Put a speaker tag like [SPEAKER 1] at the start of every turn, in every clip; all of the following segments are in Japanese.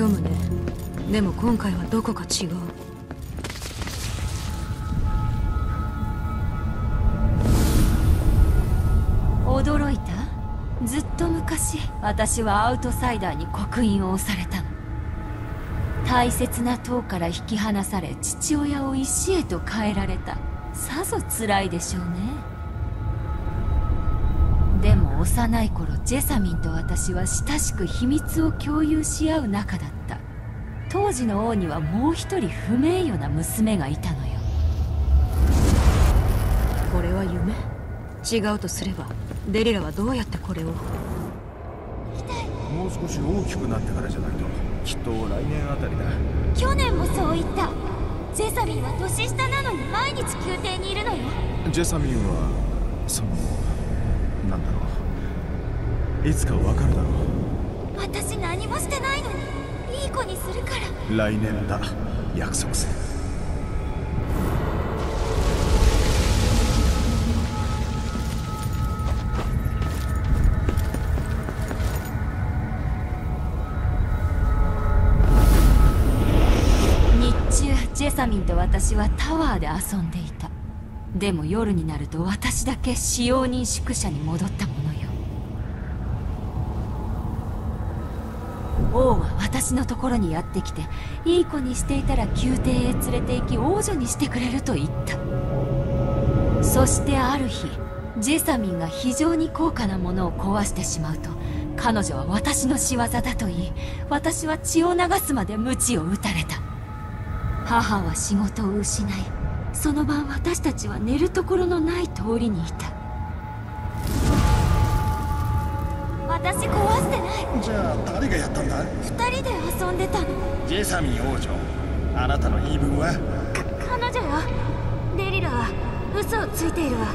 [SPEAKER 1] 虚無ね。でも今回はどこか違う。
[SPEAKER 2] 驚いた？ずっと昔私はアウトサイダーに刻印を押されたの。大切な塔から引き離され父親を石へと変えられた。さぞ辛いでしょうね。幼い頃ジェサミンと私は親しく秘密を共有し合う仲だった。当時の王にはもう一人不名誉な娘がいたのよ。
[SPEAKER 1] これは夢？違うとすればデリラはどうやってこれを？も
[SPEAKER 3] う少し大きくなってからじゃないときっと来年あたりだ。
[SPEAKER 4] 去年もそう言った。ジェサミンは年下なのに毎日宮廷にいるのよ。
[SPEAKER 3] ジェサミンはそのなんだろういつかわかるだろう。
[SPEAKER 4] 私何もしてないのにいい子にするから。
[SPEAKER 3] 来年だ。約束する。
[SPEAKER 2] サミンと私はタワーで遊んでいた。でも夜になると私だけ使用人宿舎に戻ったものよ王は私のところにやってきていい子にしていたら宮廷へ連れて行き王女にしてくれると言った。そしてある日ジェサミンが非常に高価なものを壊してしまうと彼女は私の仕業だと言い私は血を流すまで鞭を打たれた。母は仕事を失いその晩私たちは寝るところのない通りにいた。
[SPEAKER 4] 私壊してない
[SPEAKER 3] じゃあ誰がやったんだ
[SPEAKER 4] 二人で遊んでたの。
[SPEAKER 3] ジェサミン王女あなたの言い分は？
[SPEAKER 4] 彼女よデリラは嘘をついているわ。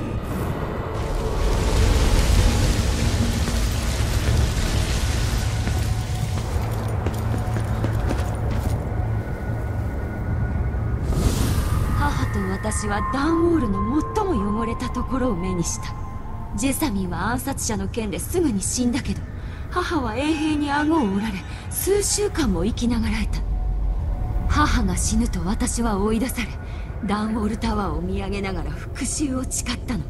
[SPEAKER 2] 私はダンウォールの最も汚れたところを目にしたジェサミンは暗殺者の件ですぐに死んだけど母は衛兵に顎を折られ数週間も生きながらえた。母が死ぬと私は追い出されダンウォールタワーを見上げながら復讐を誓ったの。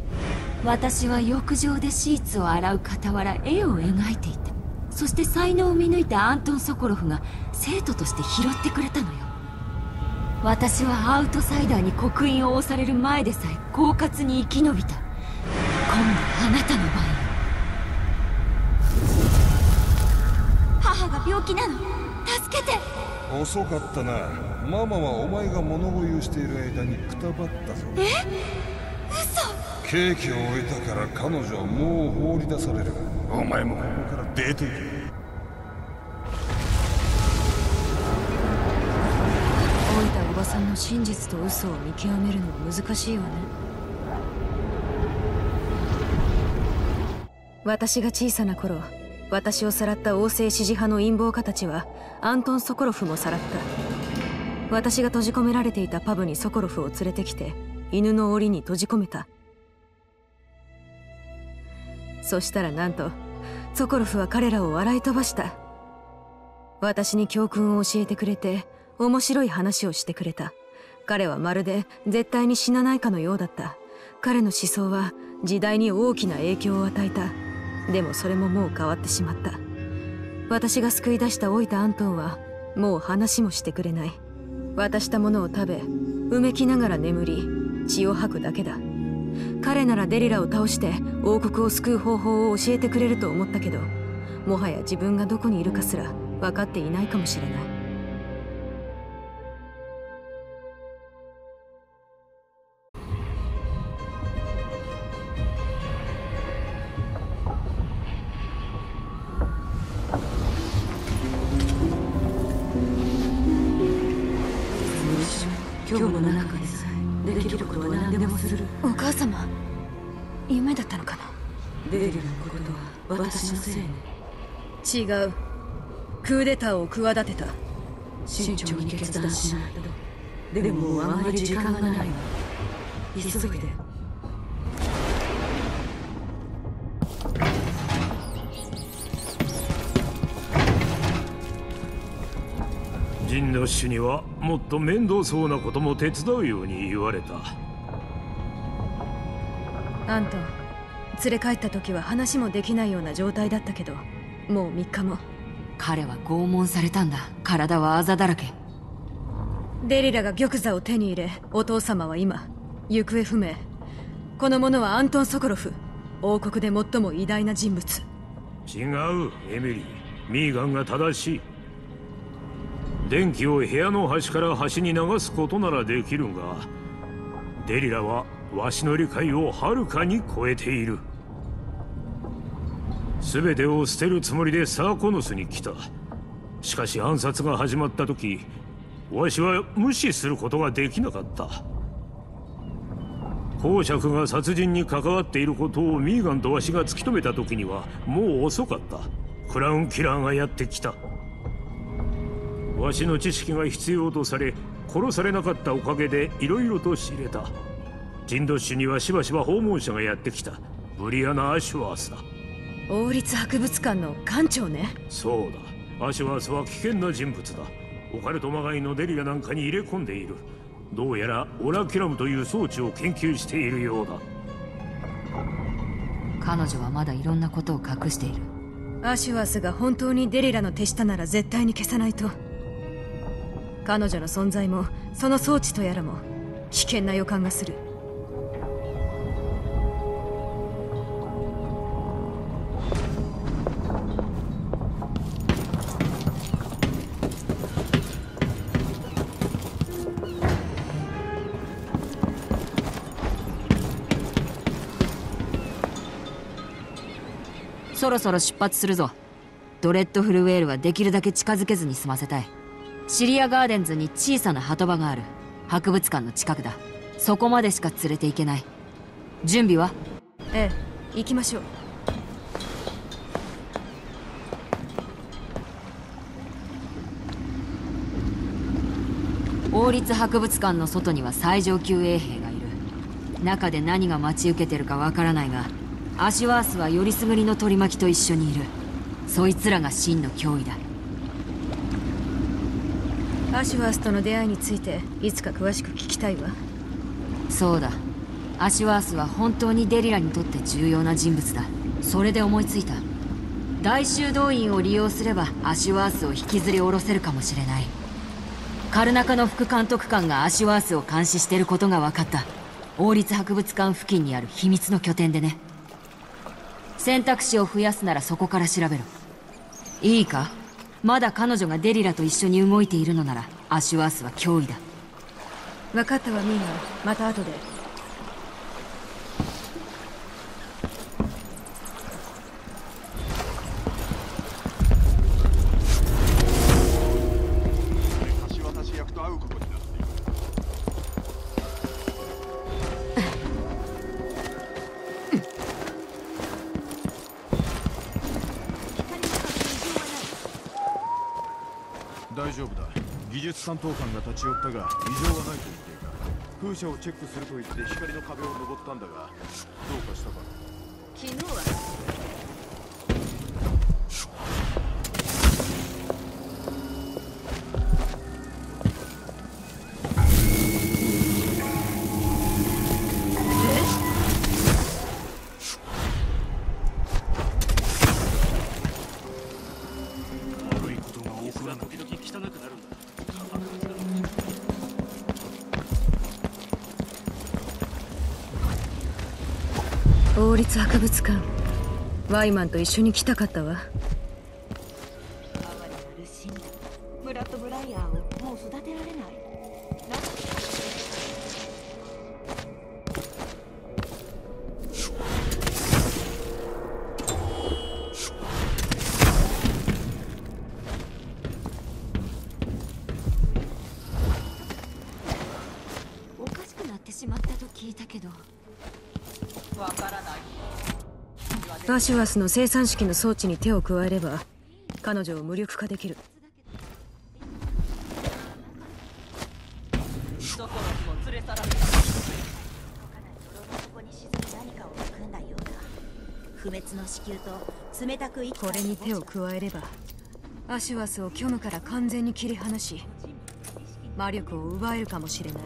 [SPEAKER 2] 私は浴場でシーツを洗う傍ら絵を描いていた。そして才能を見抜いたアントン・ソコロフが生徒として拾ってくれたのよ。私はアウトサイダーに刻印を押される前でさえ狡猾に生き延びた。なたの番よ
[SPEAKER 4] 母が病気なの。助けて。
[SPEAKER 5] 遅かったな。ママはお前が物乞いをしている間にくたばったぞ。
[SPEAKER 4] え嘘
[SPEAKER 5] ケーキを終えたから彼女はもう放り出される。お前も。ここから出ていけ
[SPEAKER 1] さんの真実と嘘を見極めるのは難しいわね。私が小さな頃私をさらった王政支持派の陰謀家たちはアントン・ソコロフもさらった。私が閉じ込められていたパブにソコロフを連れてきて犬の檻に閉じ込めた。そしたらなんとソコロフは彼らを笑い飛ばした。私に教訓を教えてくれて面白い話をしてくれた。彼はまるで絶対に死なないかのようだった。彼の思想は時代に大きな影響を与えた。でもそれももう変わってしまった。私が救い出した老いたアントンはもう話もしてくれない。渡したものを食べうめきながら眠り血を吐くだけだ。彼ならデリラを倒して王国を救う方法を教えてくれると思ったけどもはや自分がどこにいるかすら分かっていないかもしれない。
[SPEAKER 4] 夢だったのかな？
[SPEAKER 1] デリルのことは私のせいね。違う。クーデターを企てた。慎重に決断しないと。でもあまり時間がない。急いで。
[SPEAKER 6] ジンドッシュにはもっと面倒そうなことも手伝うように言われた
[SPEAKER 1] アントン連れ帰った時は話もできないような状態だったけどもう3日も。
[SPEAKER 2] 彼は拷問されたんだ。体はあざだらけ。
[SPEAKER 1] デリラが玉座を手に入れお父様は今行方不明。この者はアントン・ソコロフ王国で最も偉大な人物。
[SPEAKER 6] 違うエミリー。ミーガンが正しい。電気を部屋の端から端に流すことならできるがデリラはわしの理解をはるかに超えている。全てを捨てるつもりでサーコノスに来た。しかし暗殺が始まった時わしは無視することができなかった。公爵が殺人に関わっていることをミーガンとわしが突き止めた時にはもう遅かった。クラウンキラーがやってきた。わしの知識が必要とされ殺されなかったおかげで色々と知れた。ジンドッシュにはしばしば訪問者がやってきた。ブリアナ・アシュワースだ。
[SPEAKER 1] 王立博物館の館長ね。
[SPEAKER 6] そうだ。アシュワースは危険な人物だ。オカルトまがいのデリラなんかに入れ込んでいる。どうやらオラキュラムという装置を研究しているようだ。
[SPEAKER 2] 彼女はまだいろんなことを隠している。
[SPEAKER 1] アシュワースが本当にデリラの手下なら絶対に消さないと。彼女の存在もその装置とやらも危険な予感がする
[SPEAKER 2] そろそろ出発するぞ。ドレッドフルウェールはできるだけ近づけずに済ませたい。シリアガーデンズに小さな鳩場がある。博物館の近くだ。そこまでしか連れて行けない。準備は？
[SPEAKER 1] ええ行きましょう。
[SPEAKER 2] 王立博物館の外には最上級衛兵がいる。中で何が待ち受けてるかわからないがアシュワースはよりすぐりの取り巻きと一緒にいる。そいつらが真の脅威だ。
[SPEAKER 1] アシュワースとの出会いについていつか詳しく聞きたいわ。
[SPEAKER 2] そうだ。アシュワースは本当にデリラにとって重要な人物だ。それで思いついた。大修道院を利用すればアシュワースを引きずり下ろせるかもしれない。カルナカの副監督官がアシュワースを監視していることが分かった。王立博物館付近にある秘密の拠点でね選択肢を増やすならそこから調べろ。いいか？まだ彼女がデリラと一緒に動いているのならアシュワースは脅威だ。
[SPEAKER 1] 分かったわミーナ。また後で。
[SPEAKER 3] 技術担当官が立ち寄ったが異常はないと言っていた。風車をチェックすると言って光の壁を登ったんだがどうかしたか？
[SPEAKER 1] 昨日は
[SPEAKER 6] 時々汚くなる
[SPEAKER 1] 王立博物館。ワイマンと一緒に来たかったわ。アシュワースの生産式の装置に手を加えれば彼女を無力化できる。
[SPEAKER 4] こ
[SPEAKER 1] れに手を加えればアシュワースを虚無から完全に切り離し魔力を奪えるかもしれない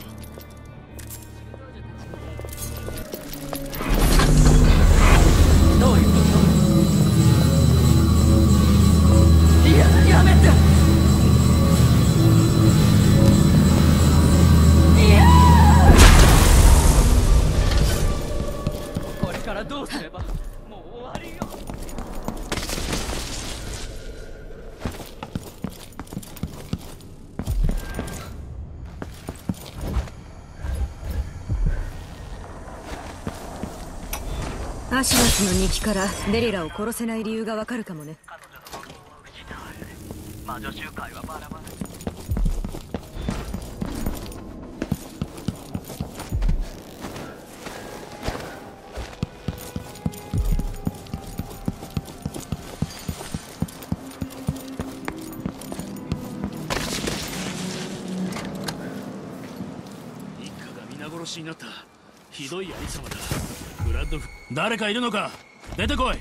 [SPEAKER 1] アシュラスの日記からデリラを殺せない理由がわかるかもね。
[SPEAKER 7] 魔女集会はバラバラ
[SPEAKER 8] 一家が皆殺しになった。ひどいありさまだ。ブラッドフ誰かいるのか？出てこい。
[SPEAKER 3] い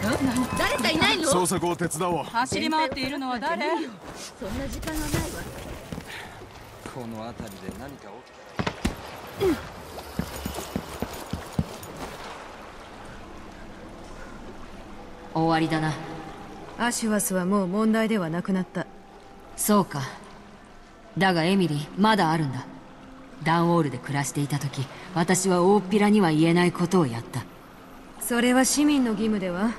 [SPEAKER 3] られない
[SPEAKER 4] 誰かいないの？
[SPEAKER 3] 捜索を手伝おう。
[SPEAKER 7] 走り回っているのは誰？
[SPEAKER 4] そんな時間はないわ。
[SPEAKER 9] この辺りで何か起き
[SPEAKER 2] 終わりだな。
[SPEAKER 1] アシュワスはもう問題ではなくなった。
[SPEAKER 2] そうか。だがエミリーまだあるんだ。ダンウォールで暮らしていた時私は大っぴらには言えないことをやった。
[SPEAKER 1] それは市民の義務では？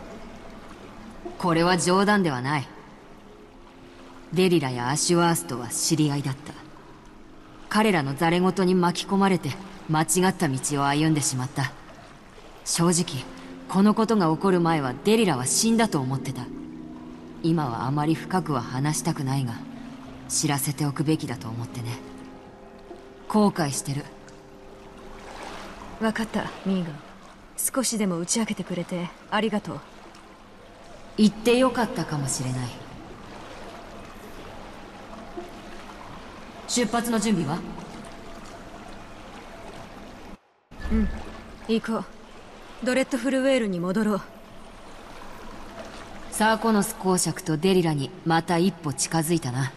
[SPEAKER 2] これは冗談ではないデリラやアシュワースとは知り合いだった。彼らのザレ言に巻き込まれて間違った道を歩んでしまった。正直このことが起こる前はデリラは死んだと思ってた。今はあまり深くは話したくないが知らせておくべきだと思ってね。後悔してる。
[SPEAKER 1] 分かったミーガン。少しでも打ち明けてくれてありがとう。
[SPEAKER 2] 言ってよかったかもしれない出発の準備は？
[SPEAKER 1] 行こう。ドレッドフルウェールに戻ろう。
[SPEAKER 2] サーコノス公爵とデリラにまた一歩近づいたな